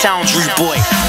sounds rude boy.